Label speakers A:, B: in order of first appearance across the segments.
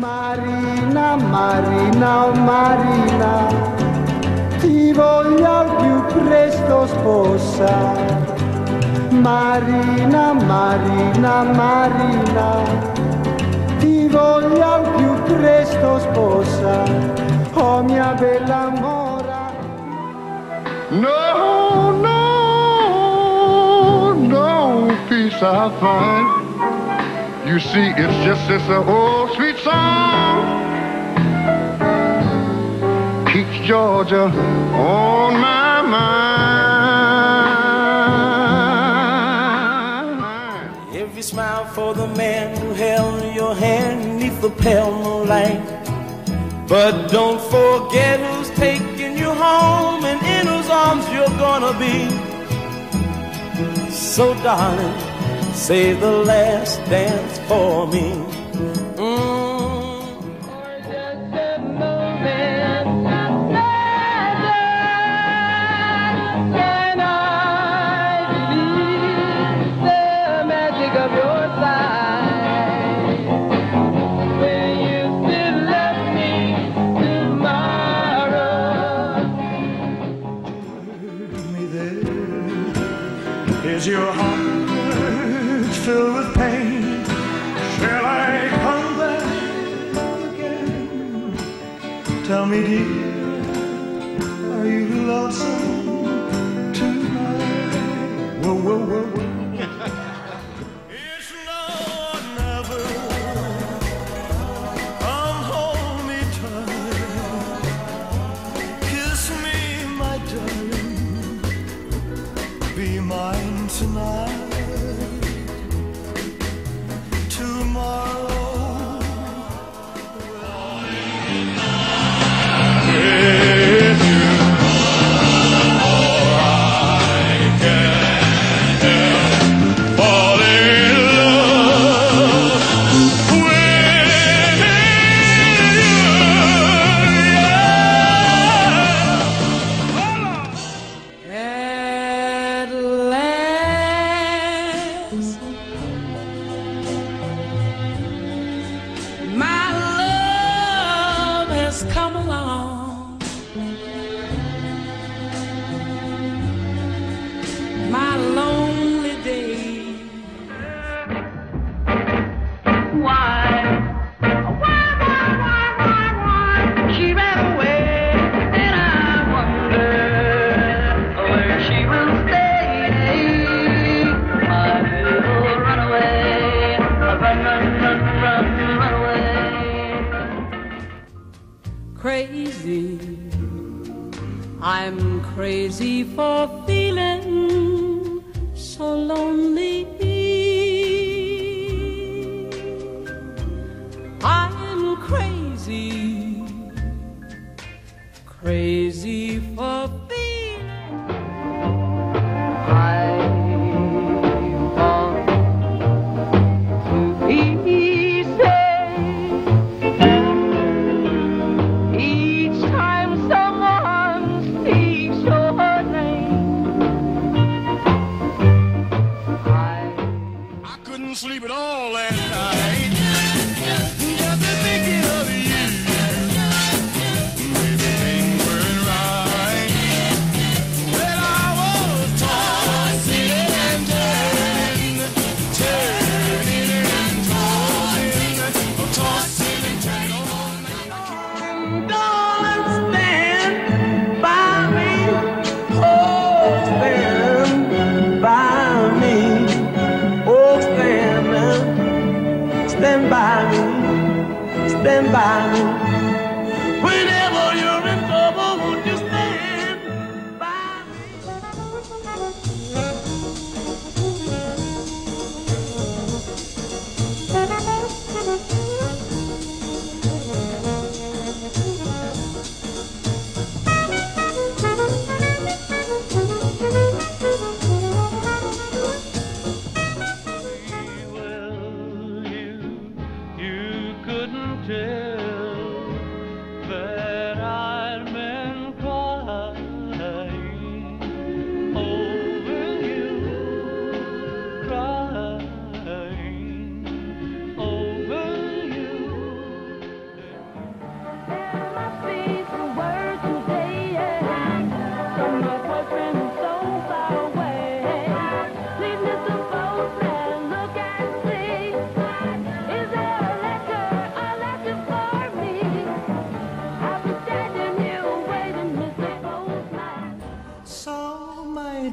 A: Marina, Marina, oh Marina, ti voglio al più presto sposare. Marina, Marina, Marina, ti voglio al più presto sposare. Oh mia bella mora.
B: No, no, no peace I find. You see, it's just this old sweet song. Keeps Georgia on my mind.
C: Every smile for the man who held your hand neath the pale moonlight. But don't forget who's taking you home and in whose arms you're gonna be. So, darling, save the last dance for me.
D: Tell me, dear, are you lonesome tonight? Whoa, whoa, whoa, whoa. Or never. Come hold me tight. Kiss me, my darling. Be mine tonight.
C: I'm crazy for feeling so lonely.
D: Couldn't sleep at all last night.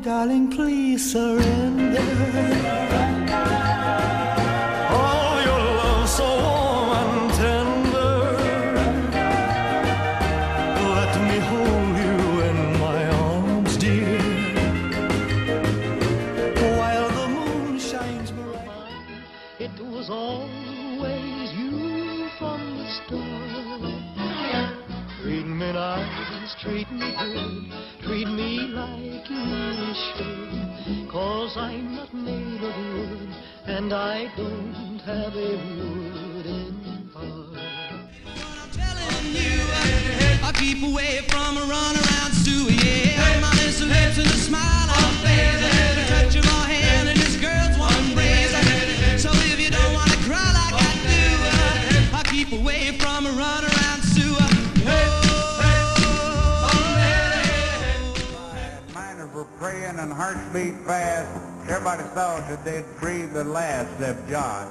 D: Darling, please surrender. All your love so warm and tender. Let me hold you
E: Cause I'm not made of wood, and I don't have a wooden heart.
F: I'm telling you, I keep away from a run around Sue, yeah. My lips, and a smile on face. The touch of my hand
G: beat fast. Everybody thought that they'd breathe the last except John.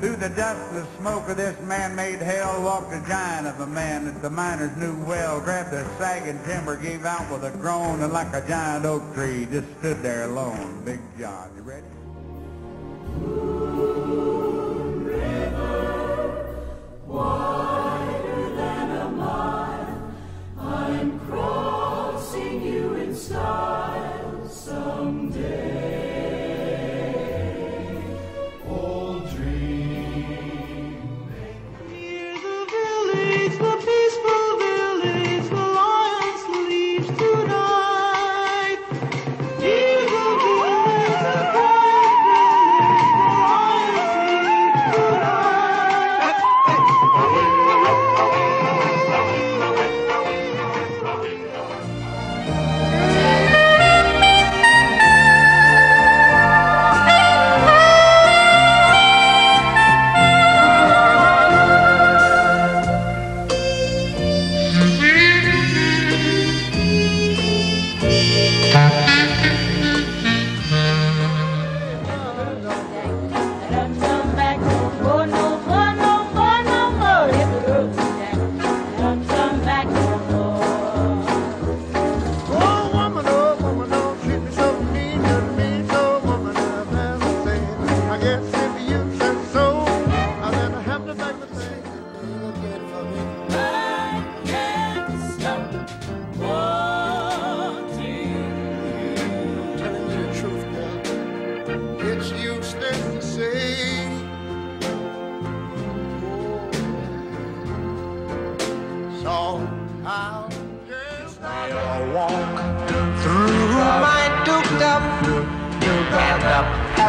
G: Through the dust and the smoke of this man-made hell walked a giant of a man that the miners knew well. Grabbed a sagging timber, gave out with a groan, and like a giant oak tree, just stood there alone. Big John. You ready?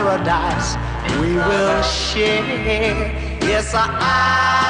D: Paradise we will share. Yes, I